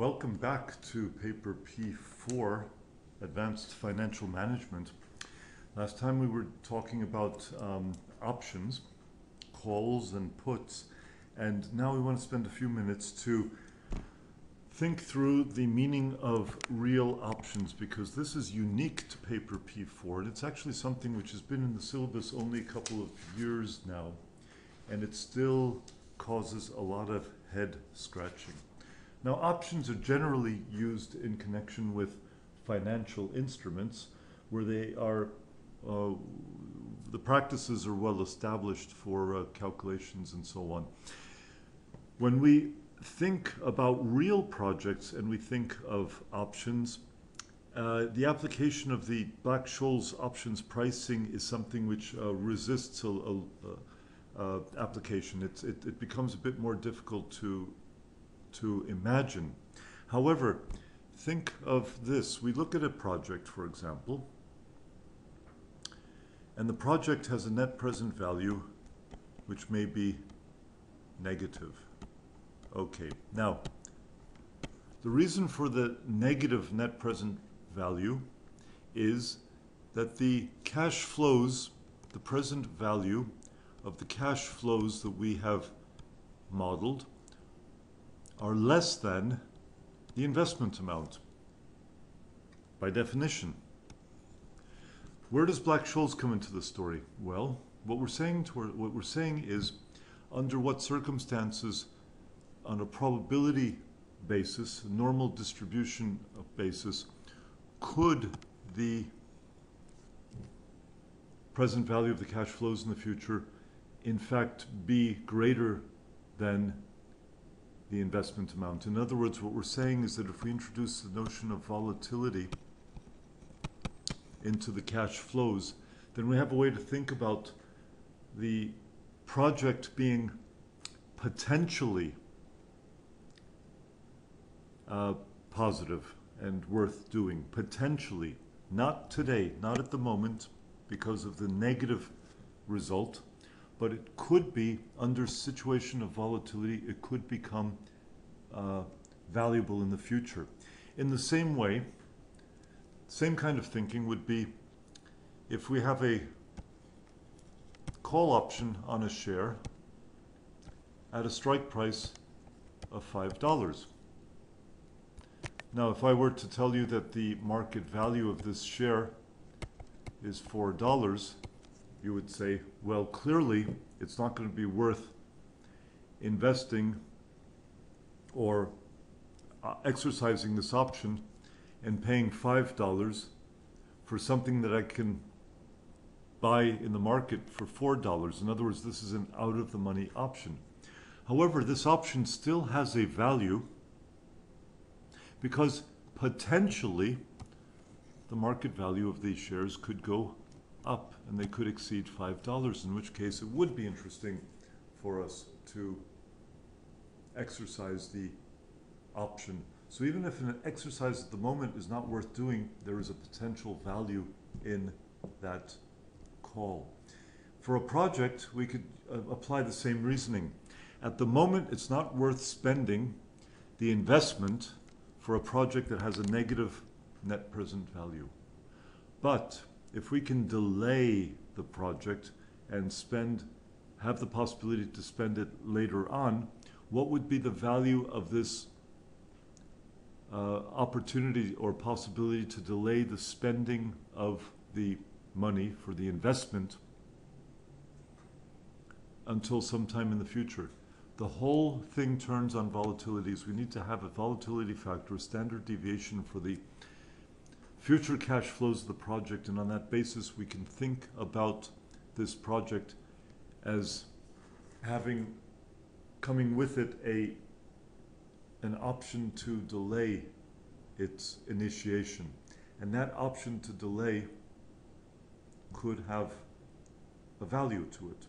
Welcome back to paper P4, Advanced Financial Management. Last time we were talking about um, options, calls and puts, and now we want to spend a few minutes to think through the meaning of real options because this is unique to paper P4 and it's actually something which has been in the syllabus only a couple of years now and it still causes a lot of head scratching. Now options are generally used in connection with financial instruments where they are uh, the practices are well established for uh, calculations and so on. When we think about real projects and we think of options, uh, the application of the Black-Scholes options pricing is something which uh, resists a, a, a application. It, it, it, becomes a bit more difficult to, to imagine. However, think of this. We look at a project, for example, and the project has a net present value which may be negative. Okay, now, the reason for the negative net present value is that the cash flows, the present value of the cash flows that we have modeled are less than the investment amount by definition. Where does Black-Scholes come into the story? Well, what we're saying to, what we're saying is under what circumstances on a probability basis, normal distribution basis, could the present value of the cash flows in the future in fact be greater than the investment amount. In other words, what we're saying is that if we introduce the notion of volatility into the cash flows, then we have a way to think about the project being potentially uh, positive and worth doing, potentially. Not today, not at the moment, because of the negative result, but it could be, under situation of volatility, it could become uh, valuable in the future. In the same way, same kind of thinking would be if we have a call option on a share at a strike price of $5. Now, if I were to tell you that the market value of this share is $4, you would say, well, clearly it's not going to be worth investing or uh, exercising this option and paying $5 for something that I can buy in the market for $4. In other words, this is an out of the money option. However, this option still has a value because potentially the market value of these shares could go up and they could exceed $5, in which case it would be interesting for us to exercise the option. So even if an exercise at the moment is not worth doing, there is a potential value in that call. For a project, we could uh, apply the same reasoning. At the moment, it's not worth spending the investment for a project that has a negative net present value. But if we can delay the project and spend, have the possibility to spend it later on, what would be the value of this uh, opportunity or possibility to delay the spending of the money for the investment until sometime in the future? the whole thing turns on volatilities. We need to have a volatility factor, a standard deviation for the future cash flows of the project. And on that basis, we can think about this project as having, coming with it a, an option to delay its initiation. And that option to delay could have a value to it.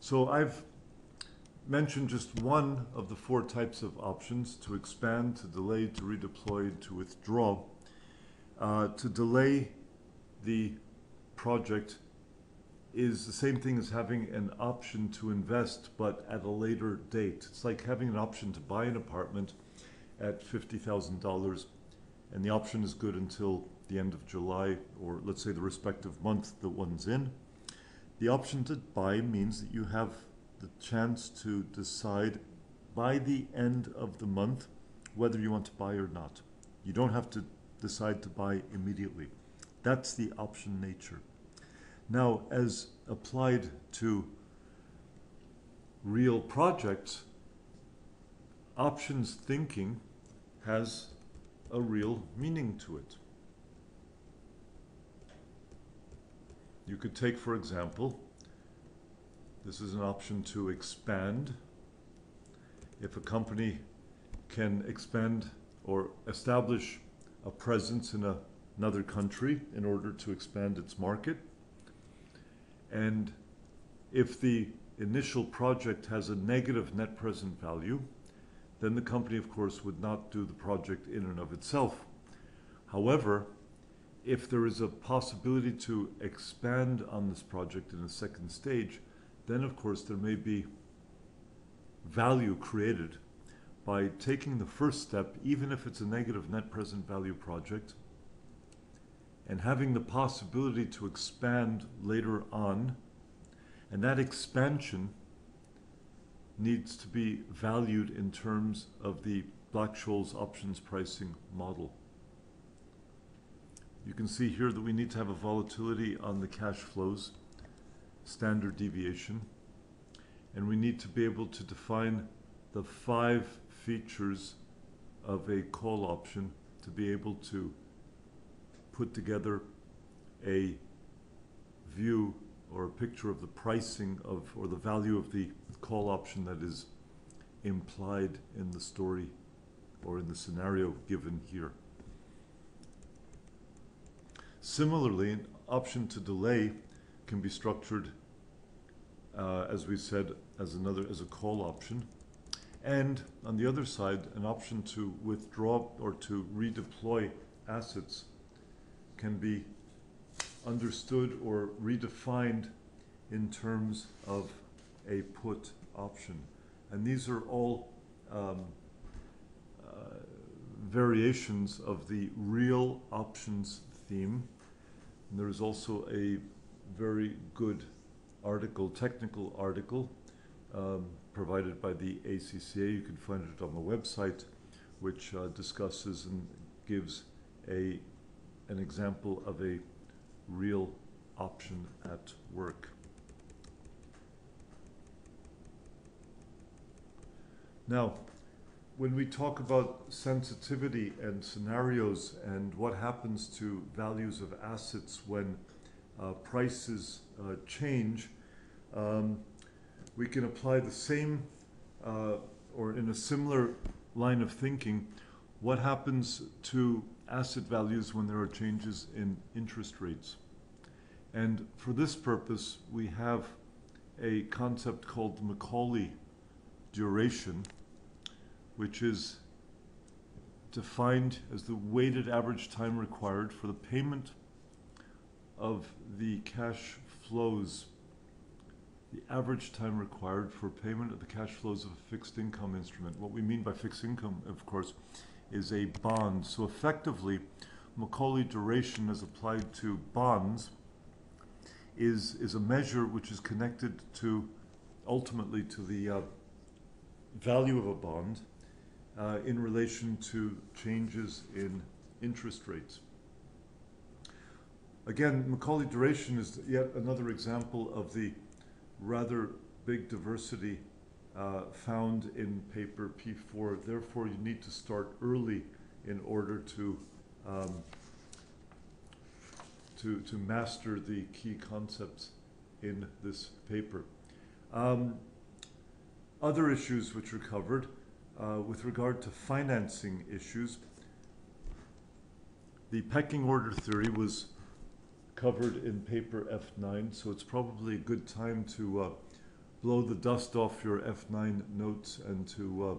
So I've mentioned just one of the four types of options, to expand, to delay, to redeploy, to withdraw. Uh, to delay the project is the same thing as having an option to invest, but at a later date. It's like having an option to buy an apartment at $50,000, and the option is good until the end of July, or let's say the respective month that one's in. The option to buy means that you have the chance to decide by the end of the month whether you want to buy or not. You don't have to decide to buy immediately. That's the option nature. Now, as applied to real projects, options thinking has a real meaning to it. You could take, for example, this is an option to expand. If a company can expand or establish a presence in a, another country in order to expand its market, and if the initial project has a negative net present value, then the company, of course, would not do the project in and of itself. However, if there is a possibility to expand on this project in a second stage, then of course there may be value created by taking the first step, even if it's a negative net present value project, and having the possibility to expand later on. And that expansion needs to be valued in terms of the Black-Scholes options pricing model. You can see here that we need to have a volatility on the cash flows, standard deviation, and we need to be able to define the five features of a call option to be able to put together a view or a picture of the pricing of or the value of the call option that is implied in the story or in the scenario given here. Similarly, an option to delay can be structured, uh, as we said, as another as a call option. And on the other side, an option to withdraw or to redeploy assets can be understood or redefined in terms of a put option. And these are all um, uh, variations of the real options theme. And there is also a very good article, technical article, um, provided by the ACCA. You can find it on the website, which uh, discusses and gives a an example of a real option at work. Now, when we talk about sensitivity and scenarios and what happens to values of assets when uh, prices uh, change, um, we can apply the same uh, or in a similar line of thinking, what happens to asset values when there are changes in interest rates. And for this purpose, we have a concept called Macaulay duration, which is defined as the weighted average time required for the payment of the cash flows, the average time required for payment of the cash flows of a fixed income instrument. What we mean by fixed income, of course, is a bond. So effectively, Macaulay duration as applied to bonds is, is a measure which is connected to ultimately to the uh, value of a bond uh, in relation to changes in interest rates. Again, Macaulay duration is yet another example of the rather big diversity uh, found in paper P4. Therefore, you need to start early in order to um, to, to master the key concepts in this paper. Um, other issues which are covered uh, with regard to financing issues, the pecking order theory was covered in paper F9, so it's probably a good time to uh, blow the dust off your F9 notes and to uh,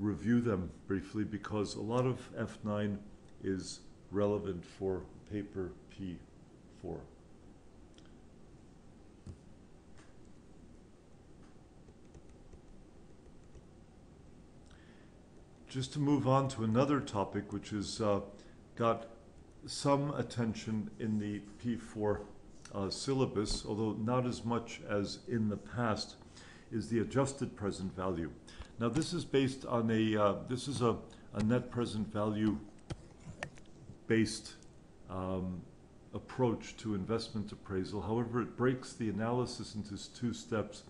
review them briefly because a lot of F9 is relevant for paper P4. Just to move on to another topic, which has uh, got some attention in the P4 uh, syllabus, although not as much as in the past, is the adjusted present value. Now, this is based on a, uh, this is a, a net present value based um, approach to investment appraisal. However, it breaks the analysis into two steps.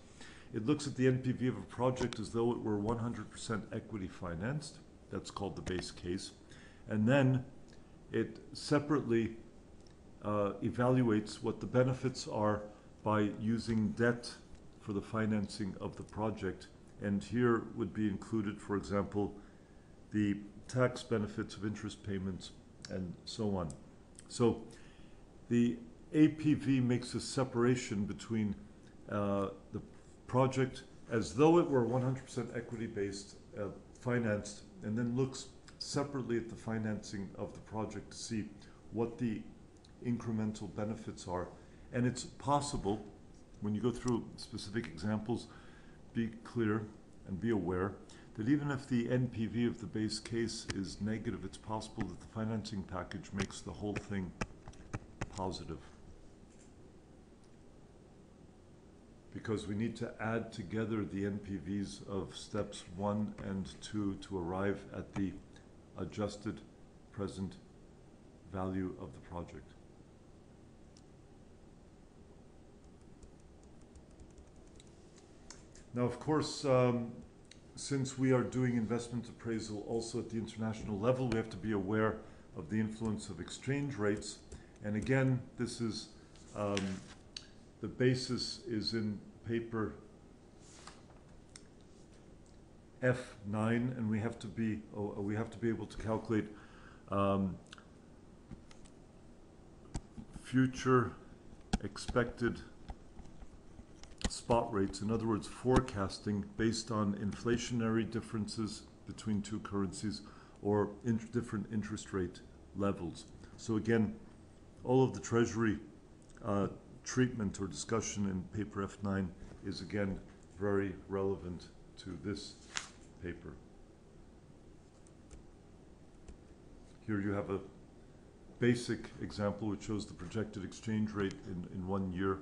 It looks at the NPV of a project as though it were 100% equity financed. That's called the base case. And then it separately uh, evaluates what the benefits are by using debt for the financing of the project. And here would be included, for example, the tax benefits of interest payments and so on. So the APV makes a separation between uh, the project as though it were 100% equity-based, uh, financed, and then looks separately at the financing of the project to see what the incremental benefits are. And it's possible, when you go through specific examples, be clear and be aware that even if the NPV of the base case is negative, it's possible that the financing package makes the whole thing positive. Because we need to add together the NPVs of steps one and two to arrive at the adjusted present value of the project. Now, of course, um, since we are doing investment appraisal also at the international level, we have to be aware of the influence of exchange rates. And again, this is, um, the basis is in paper F9, and we have to be, oh, we have to be able to calculate um, future expected spot rates, in other words, forecasting based on inflationary differences between two currencies or in different interest rate levels. So again, all of the treasury uh, treatment or discussion in paper F9 is again very relevant to this paper. Here you have a basic example which shows the projected exchange rate in, in one year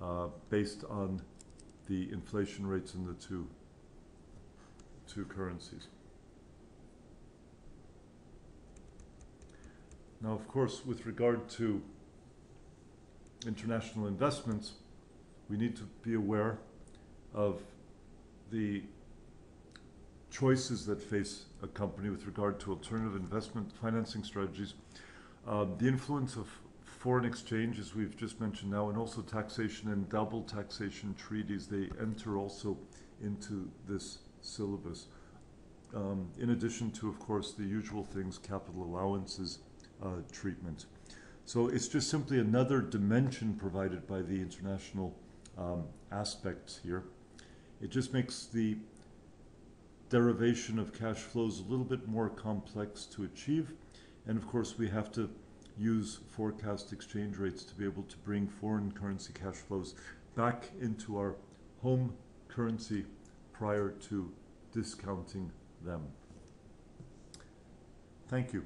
uh, based on the inflation rates in the two, two currencies. Now, of course, with regard to international investments, we need to be aware of the choices that face a company with regard to alternative investment financing strategies. Uh, the influence of foreign exchange, as we've just mentioned now, and also taxation and double taxation treaties, they enter also into this syllabus. Um, in addition to, of course, the usual things, capital allowances, uh, treatment. So it's just simply another dimension provided by the international um, aspects here. It just makes the derivation of cash flows a little bit more complex to achieve. And of course, we have to use forecast exchange rates to be able to bring foreign currency cash flows back into our home currency prior to discounting them. Thank you.